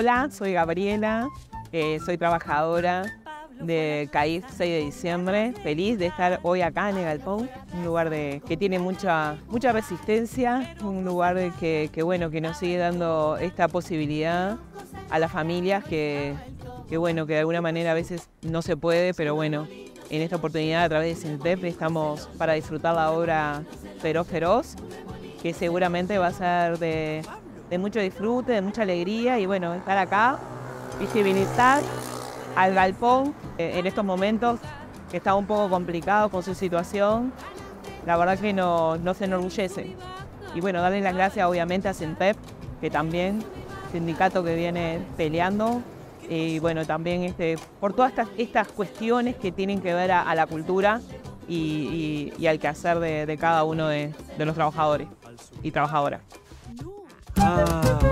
Hola, soy Gabriela, eh, soy trabajadora de CAIF 6 de diciembre. Feliz de estar hoy acá en el Galpón, un lugar de, que tiene mucha, mucha resistencia, un lugar que, bueno, que nos sigue dando esta posibilidad a las familias que, que, bueno, que de alguna manera a veces no se puede, pero bueno, en esta oportunidad a través de Sintep estamos para disfrutar la obra Feroz Feroz, que seguramente va a ser de, de mucho disfrute, de mucha alegría y bueno, estar acá, visibilizar al galpón eh, en estos momentos que está un poco complicado con su situación, la verdad que no, no se enorgullece. Y bueno, darle las gracias obviamente a Sintep, que también, sindicato que viene peleando, y bueno, también este, por todas estas, estas cuestiones que tienen que ver a, a la cultura y, y, y, al quehacer de, de cada uno de, de los trabajadores y trabajadoras. Ah.